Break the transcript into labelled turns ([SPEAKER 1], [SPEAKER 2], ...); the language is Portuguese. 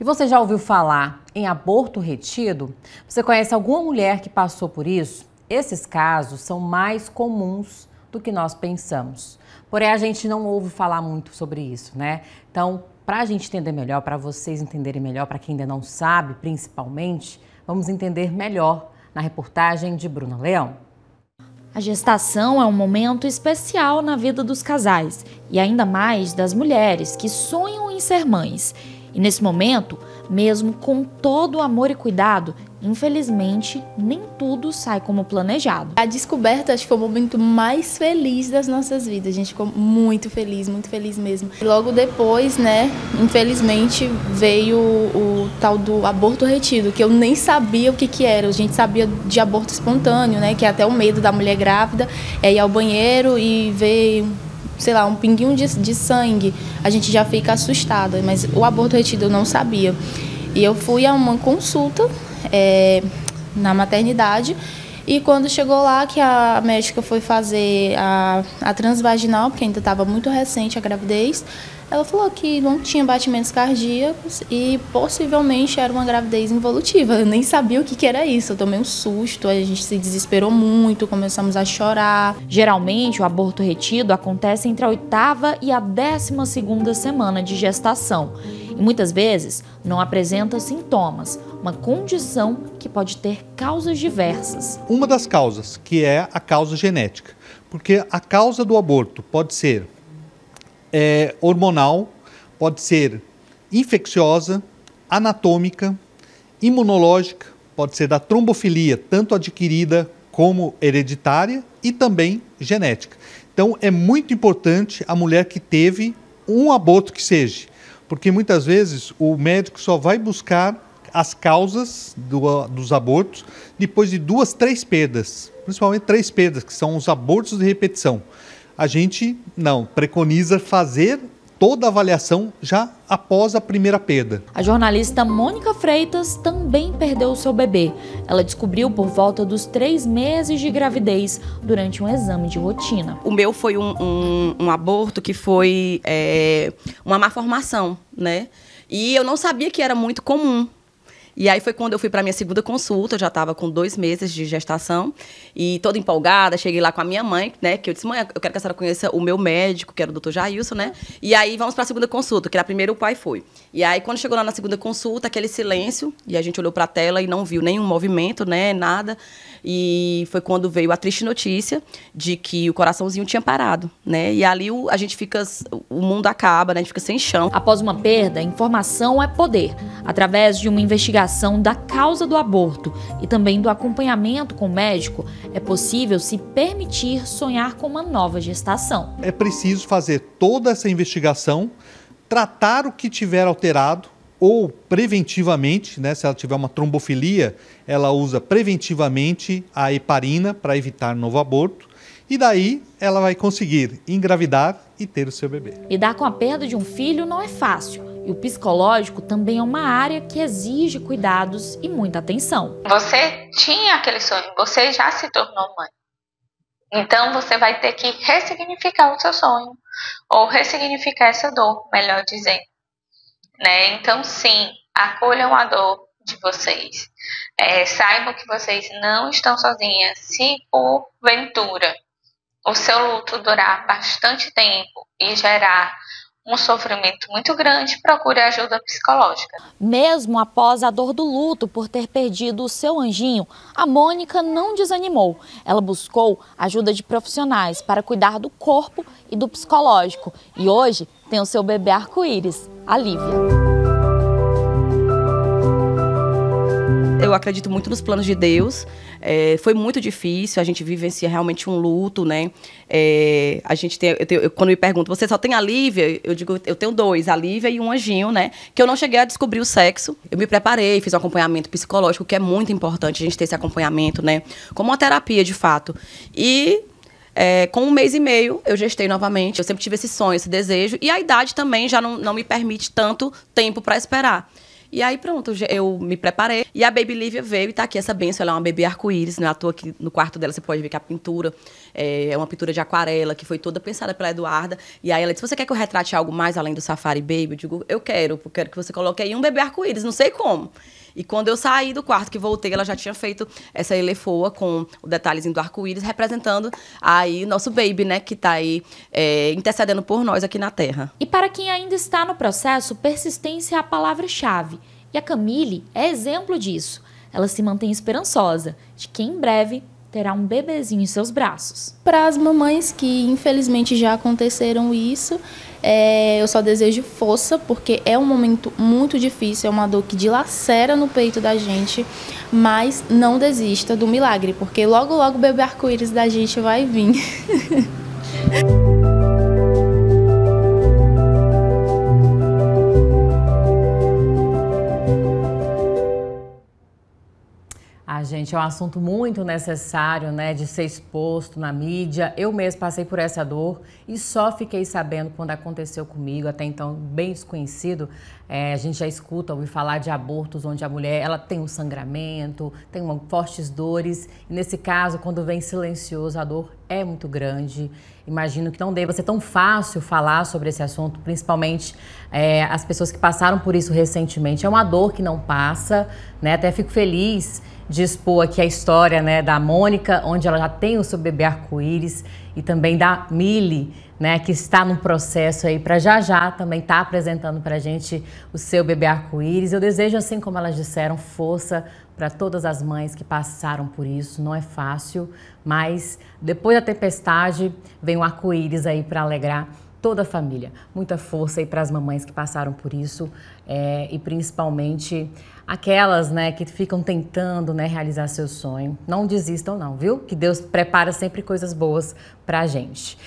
[SPEAKER 1] E você já ouviu falar em aborto retido? Você conhece alguma mulher que passou por isso? Esses casos são mais comuns do que nós pensamos. Porém, a gente não ouve falar muito sobre isso, né? Então, para a gente entender melhor, para vocês entenderem melhor, para quem ainda não sabe, principalmente, vamos entender melhor na reportagem de Bruna Leão.
[SPEAKER 2] A gestação é um momento especial na vida dos casais e ainda mais das mulheres que sonham em ser mães. E nesse momento, mesmo com todo o amor e cuidado, infelizmente nem tudo sai como planejado.
[SPEAKER 3] A descoberta acho que foi o momento mais feliz das nossas vidas. A gente ficou muito feliz, muito feliz mesmo. Logo depois, né, infelizmente veio o, o, tal do aborto retido, que eu nem sabia o que que era. A gente sabia de aborto espontâneo, né, que é até o medo da mulher grávida é ir ao banheiro e ver sei lá, um pinguinho de, de sangue, a gente já fica assustada. Mas o aborto retido eu não sabia. E eu fui a uma consulta é, na maternidade. E quando chegou lá, que a médica foi fazer a, a transvaginal, porque ainda estava muito recente a gravidez, ela falou que não tinha batimentos cardíacos e possivelmente era uma gravidez involutiva. Eu nem sabia o que, que era isso. Eu tomei um susto, a gente se desesperou muito, começamos a chorar.
[SPEAKER 2] Geralmente, o aborto retido acontece entre a oitava e a décima segunda semana de gestação. Muitas vezes não apresenta sintomas, uma condição que pode ter causas diversas.
[SPEAKER 4] Uma das causas, que é a causa genética. Porque a causa do aborto pode ser é, hormonal, pode ser infecciosa, anatômica, imunológica, pode ser da trombofilia, tanto adquirida como hereditária e também genética. Então é muito importante a mulher que teve um aborto que seja, porque muitas vezes o médico só vai buscar as causas do, dos abortos depois de duas, três perdas, principalmente três perdas, que são os abortos de repetição. A gente não preconiza fazer toda a avaliação já após a primeira perda.
[SPEAKER 2] A jornalista Mônica Freitas também perdeu o seu bebê. Ela descobriu por volta dos três meses de gravidez durante um exame de rotina.
[SPEAKER 5] O meu foi um, um, um aborto que foi é, uma má formação, né? E eu não sabia que era muito comum. E aí foi quando eu fui para minha segunda consulta, eu já estava com dois meses de gestação e toda empolgada, cheguei lá com a minha mãe, né? Que eu disse, mãe, eu quero que a senhora conheça o meu médico, que era o doutor Jailson, né? E aí vamos para a segunda consulta, que era a primeira o pai foi. E aí quando chegou lá na segunda consulta, aquele silêncio, e a gente olhou para a tela e não viu nenhum movimento, né? Nada. E foi quando veio a triste notícia de que o coraçãozinho tinha parado, né? E ali o, a gente fica, o mundo acaba, né? A gente fica sem chão.
[SPEAKER 2] Após uma perda, informação é poder. Através de uma investigação da causa do aborto e também do acompanhamento com o médico, é possível se permitir sonhar com uma nova gestação.
[SPEAKER 4] É preciso fazer toda essa investigação, tratar o que tiver alterado, ou preventivamente, né, se ela tiver uma trombofilia, ela usa preventivamente a heparina para evitar novo aborto. E daí ela vai conseguir engravidar e ter o seu bebê.
[SPEAKER 2] Lidar com a perda de um filho não é fácil. E o psicológico também é uma área que exige cuidados e muita atenção.
[SPEAKER 6] Você tinha aquele sonho, você já se tornou mãe. Então você vai ter que ressignificar o seu sonho, ou ressignificar essa dor, melhor dizendo né? Então, sim, acolham a dor de vocês. É, saibam que vocês não estão sozinhas. Se porventura o seu luto durar bastante tempo e gerar um sofrimento muito grande, procure ajuda psicológica.
[SPEAKER 2] Mesmo após a dor do luto por ter perdido o seu anjinho, a Mônica não desanimou. Ela buscou ajuda de profissionais para cuidar do corpo e do psicológico. E hoje tem o seu bebê arco-íris, a Lívia.
[SPEAKER 5] Eu acredito muito nos planos de Deus. É, foi muito difícil, a gente vivencia realmente um luto, né? É, a gente tem, eu tenho, eu, quando me perguntam, você só tem a Lívia? Eu digo, eu tenho dois, a Lívia e um anjinho, né? Que eu não cheguei a descobrir o sexo. Eu me preparei, fiz um acompanhamento psicológico, que é muito importante a gente ter esse acompanhamento, né? Como uma terapia, de fato. E é, com um mês e meio, eu gestei novamente. Eu sempre tive esse sonho, esse desejo. E a idade também já não, não me permite tanto tempo para esperar. E aí, pronto, eu me preparei. E a Baby Lívia veio e tá aqui essa benção. Ela é uma bebê arco-íris, não é à toa que no quarto dela você pode ver que a pintura é uma pintura de aquarela, que foi toda pensada pela Eduarda. E aí ela disse: Você quer que eu retrate algo mais além do Safari Baby? Eu digo: Eu quero, porque quero que você coloque aí um bebê arco-íris, não sei como. E quando eu saí do quarto, que voltei, ela já tinha feito essa elefoa com o detalhezinho do arco-íris, representando aí nosso baby, né, que está aí é, intercedendo por nós aqui na Terra.
[SPEAKER 2] E para quem ainda está no processo, persistência é a palavra-chave. E a Camille é exemplo disso. Ela se mantém esperançosa de que em breve terá um bebezinho em seus braços.
[SPEAKER 3] Para as mamães que infelizmente já aconteceram isso, é, eu só desejo força, porque é um momento muito difícil, é uma dor que dilacera no peito da gente, mas não desista do milagre, porque logo logo o bebê arco-íris da gente vai vir.
[SPEAKER 1] gente, é um assunto muito necessário, né, de ser exposto na mídia. Eu mesmo passei por essa dor e só fiquei sabendo quando aconteceu comigo, até então bem desconhecido. É, a gente já escuta ouvir falar de abortos onde a mulher ela tem um sangramento, tem uma, fortes dores. E nesse caso, quando vem silencioso, a dor é muito grande. Imagino que não deva ser tão fácil falar sobre esse assunto, principalmente é, as pessoas que passaram por isso recentemente. É uma dor que não passa, né? Até fico feliz de expor aqui a história né, da Mônica, onde ela já tem o seu bebê arco-íris, e também da Mili, né, que está no processo aí para já já também estar tá apresentando para a gente o seu bebê arco-íris. Eu desejo, assim como elas disseram, força para todas as mães que passaram por isso. Não é fácil, mas depois da tempestade vem o arco-íris aí para alegrar toda a família. Muita força aí para as mamães que passaram por isso é, e principalmente aquelas, né, que ficam tentando, né, realizar seu sonho. Não desistam não, viu? Que Deus prepara sempre coisas boas para a gente.